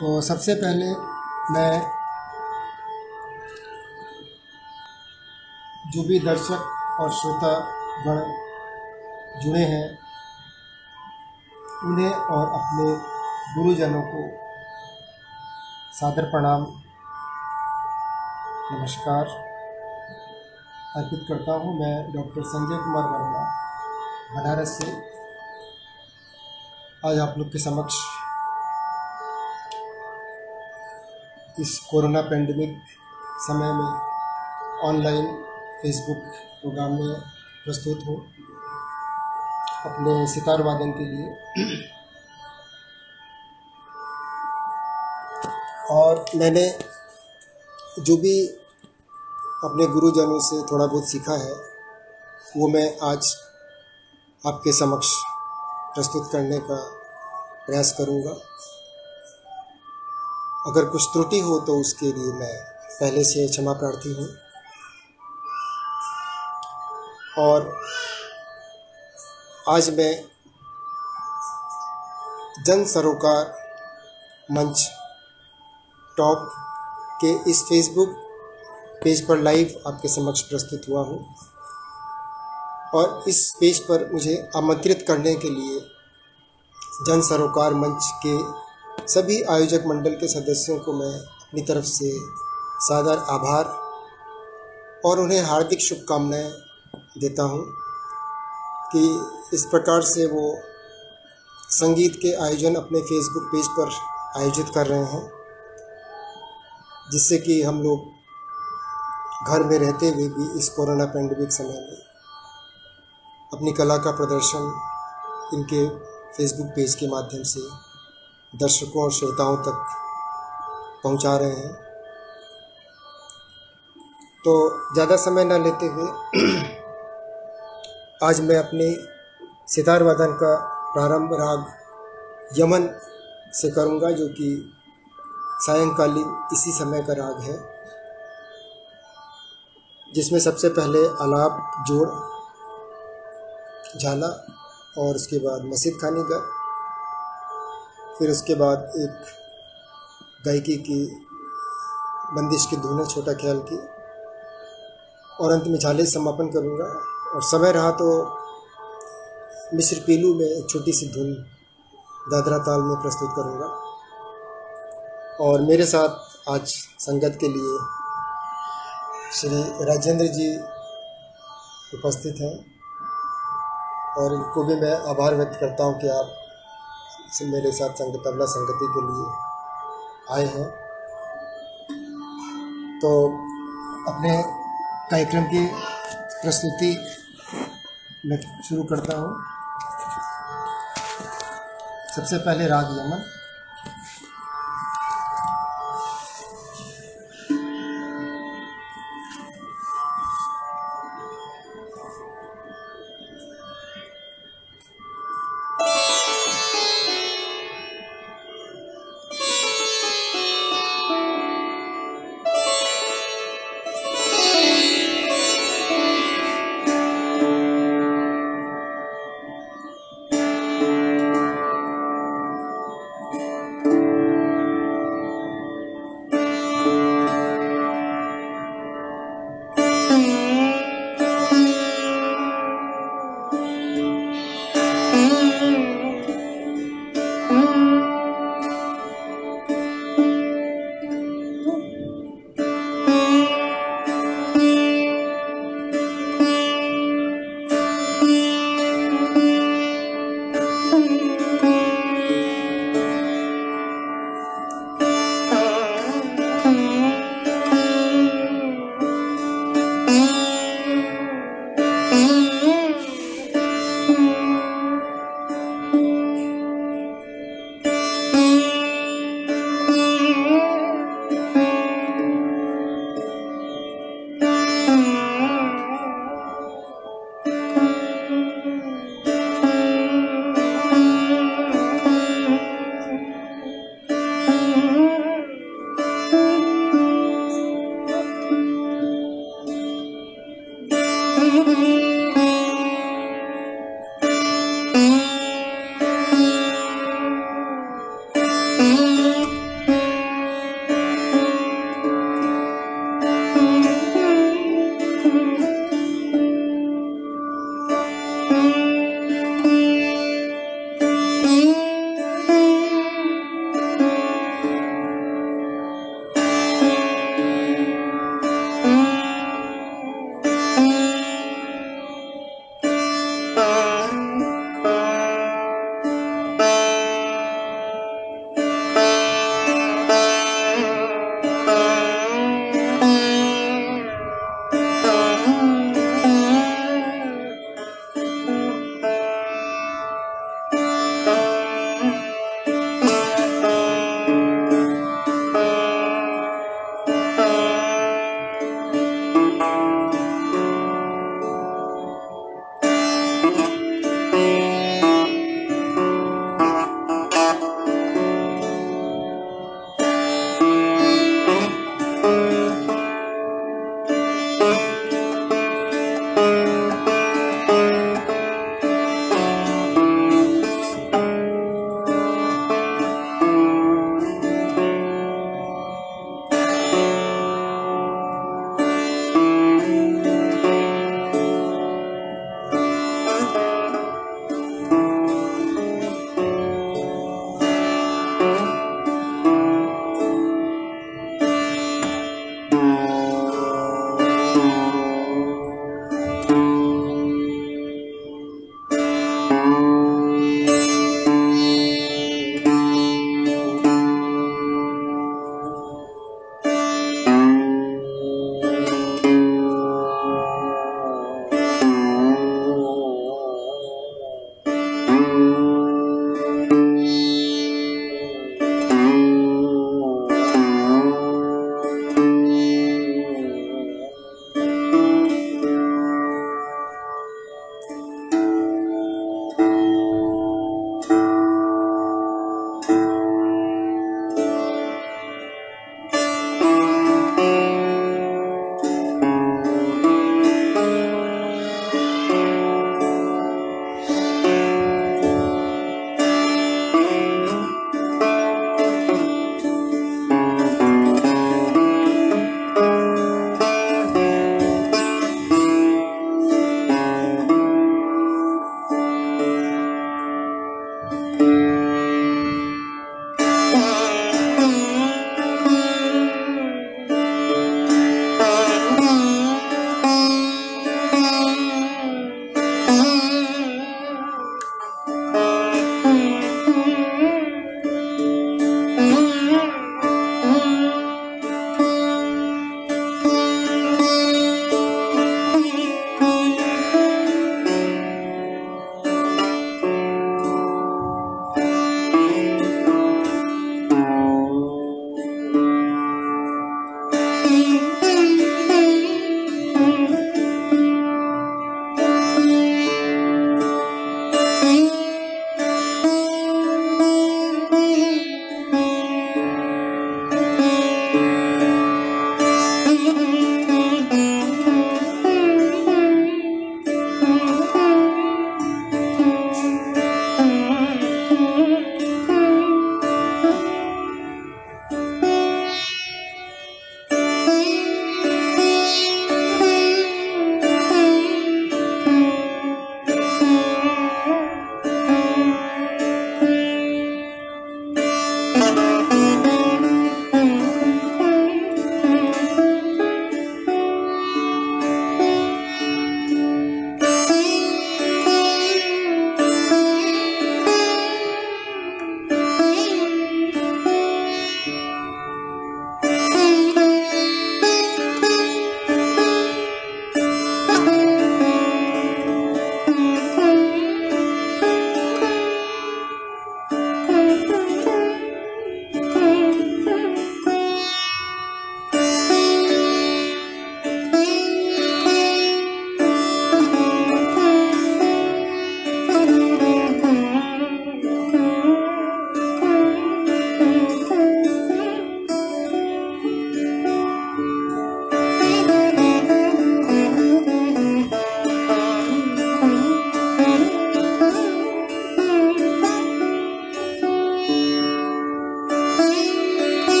तो सबसे पहले मैं जो भी दर्शक और श्रोता गण जुड़े हैं, उन्हें और अपने गुरुजनों को सादर प्रणाम, नमस्कार अर्पित करता हूँ मैं डॉक्टर संजय कुमार वर्मा, बनारस से। आज आप लोग के समक्ष इस कोरोना पेंडेमिक समय में ऑनलाइन फेसबुक प्रोग्राम में प्रस्तुत हूँ। अपने सितार वादन के लिए। और मैंने जो भी अपने गुरुजनों से थोड़ा बहुत सीखा है, वो मैं आज आपके समक्ष प्रस्तुत करने का प्रयास करूँगा। अगर कुछ त्रुटि हो तो उसके लिए मैं पहले से क्षमा प्रार्थी हूँ। और आज मैं जन सरोकार मंच टॉप के इस फेसबुक पेज पर लाइव आपके समक्ष प्रस्तुत हुआ हूँ। और इस पेज पर मुझे आमंत्रित करने के लिए जन सरोकार मंच के सभी आयोजक मंडल के सदस्यों को मैं अपनी तरफ़ से सादर आभार और उन्हें हार्दिक शुभकामनाएँ देता हूँ कि इस प्रकार से वो संगीत के आयोजन अपने फेसबुक पेज पर आयोजित कर रहे हैं, जिससे कि हम लोग घर में रहते हुए भी इस कोरोना पेंडेमिक समय में अपनी कला का प्रदर्शन इनके फेसबुक पेज के माध्यम से दर्शकों और श्रोताओं तक पहुँचा रहे हैं। तो ज़्यादा समय न लेते हुए आज मैं अपने सितार वादन का प्रारंभ राग यमन से करूँगा, जो कि सायंकालीन इसी समय का राग है, जिसमें सबसे पहले अलाप जोड़ झाला और उसके बाद मस्जिद खानी का फिर उसके बाद एक गायकी की, बंदिश की धुन, छोटा ख्याल की। और अंत में झाले समापन करूँगा। और समय रहा तो मिश्र पीलू में एक छोटी सी धुन दादरा ताल में प्रस्तुत करूँगा। और मेरे साथ आज संगत के लिए श्री राजेंद्र जी उपस्थित हैं। और इनको भी मैं आभार व्यक्त करता हूँ कि आप मेरे साथ संग तबला संगति के लिए आए हैं। तो अपने कार्यक्रम की प्रस्तुति मैं शुरू करता हूँ। सबसे पहले राग यमन।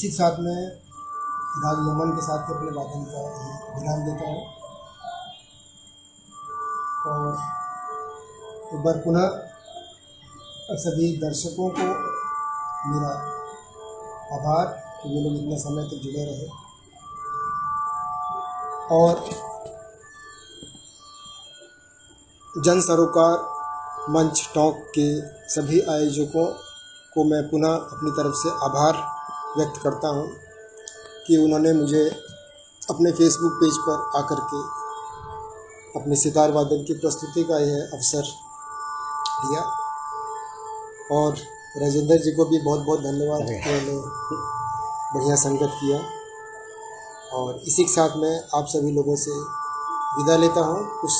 इसी के साथ मैं राग यमन के साथ अपने वादन का विराम देता हूँ। और एक बार पुनः सभी दर्शकों को मेरा आभार कि वे लोग इतने समय तक जुड़े रहे। और जन सरोकार मंच टॉक के सभी आयोजकों को मैं पुनः अपनी तरफ़ से आभार व्यक्त करता हूँ कि उन्होंने मुझे अपने फेसबुक पेज पर आकर के अपने सितार वादन की प्रस्तुति का यह अवसर दिया। और राजेंद्र जी को भी बहुत बहुत धन्यवाद उन्होंने बढ़िया संगत किया। और इसी के साथ मैं आप सभी लोगों से विदा लेता हूँ। कुछ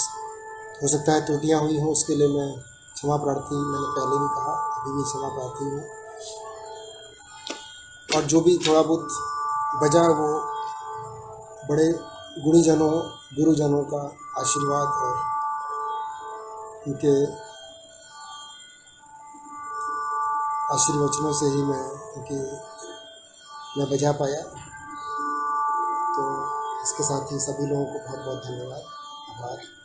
हो सकता है त्रुटियाँ हुई हों उसके लिए मैं क्षमा प्रार्थी मैंने पहले भी कहा अभी भी क्षमा प्रार्थी हूँ। और जो भी थोड़ा बहुत बजा वो बड़े गुणीजनों गुरुजनों का आशीर्वाद और उनके आशीर्वचनों से ही मैं उनकी, मैं बजा पाया। तो इसके साथ ही सभी लोगों को बहुत बहुत धन्यवाद। आभार।